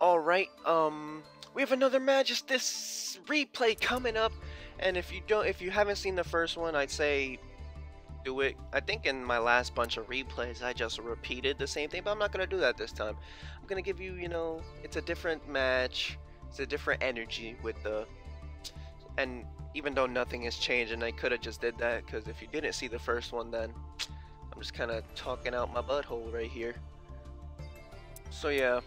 Alright, um, we have another Magistus replay coming up, and if you don't, if you haven't seen the first one, I'd say do it. I think in my last bunch of replays, I just repeated the same thing, but I'm not gonna do that this time. I'm gonna give you, you know, it's a different match, it's a different energy with the, and even though nothing has changed, and I could have just did that, because if you didn't see the first one, then I'm just kind of talking out my butthole right here. So yeah,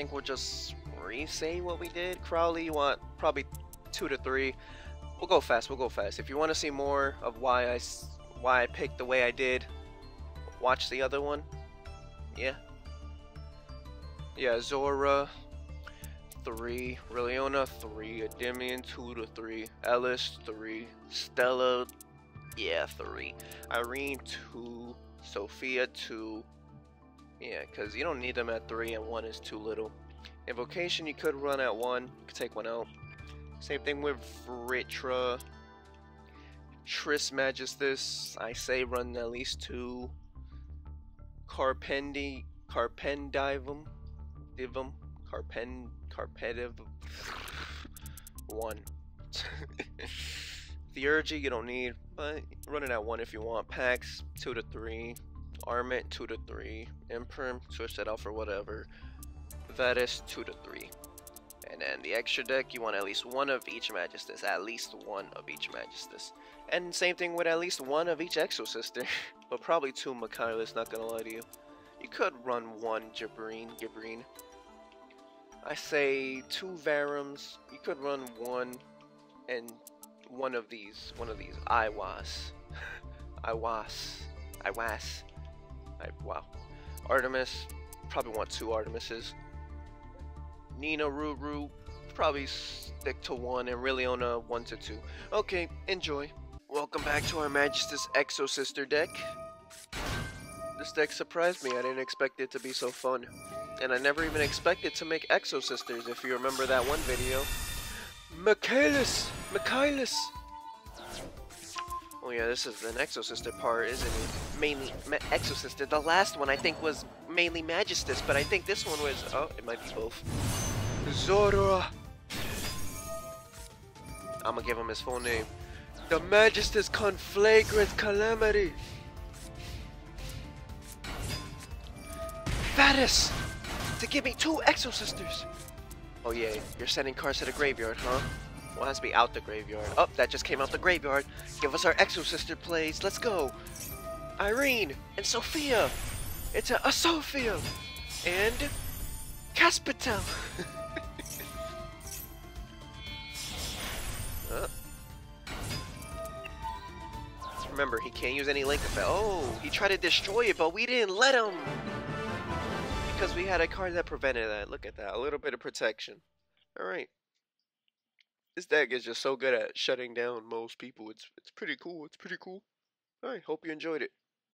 think we'll just re-say what we did. Crowley, you want probably two to three. We'll go fast. We'll go fast. If you want to see more of why I why I picked the way I did, watch the other one. Yeah. Yeah, Zora, three. Liliana, three. Endymion, two to three. Elis, three. Stella, yeah, three. Irene, two. Sophia, two. Yeah, because you don't need them at 3 and 1 is too little. Invocation you could run at 1, you could take one out. Same thing with Vritra. Trismagistus, I say run at least 2. Carpendi, Carpendivum, Divum, Carpen, Carpediv, 1. Theurgy you don't need, but run it at 1 if you want. Packs 2 to 3. Armament 2 to 3, Imperm, switch that out for whatever, Vetus 2 to 3. And then the extra deck, you want at least one of each Magistus, at least one of each Magistus. And same thing with at least one of each Exosister, but probably two Mikailis, not gonna lie to you. You could run one Jabrine, Gibrine. I say two Varums, you could run one and one of these, one of these, Iwas. Iwas. Iwas. I, wow. Artemis, probably want two Artemises. Nina Ruru, probably stick to one, and really on a one to two. Okay, enjoy. Welcome back to our Magistus Exo Sister deck. This deck surprised me, I didn't expect it to be so fun. And I never even expected to make Exo Sisters, if you remember that one video. Mikailis! Mikailis! Oh yeah, this is an Exosister part, isn't it? Mainly Ma Exosister. The last one I think was mainly Magistus, but I think this one was... Oh, it might be both. Zora! I'm gonna give him his full name. The Magistus Conflagrant Calamity! Vatus! To give me two Exosisters! Oh yeah, you're sending cards to the graveyard, huh? Well, has to be out the graveyard. Oh, that just came out the graveyard. Give us our Exosister plays. Let's go. Irene and Sophia. It's a, a Sophia. And Kaspitell. uh. Remember, he can't use any link effect. Oh, he tried to destroy it, but we didn't let him. Because we had a card that prevented that. Look at that. A little bit of protection. Alright. This deck is just so good at shutting down most people. It's it's pretty cool. It's pretty cool. Alright, hope you enjoyed it.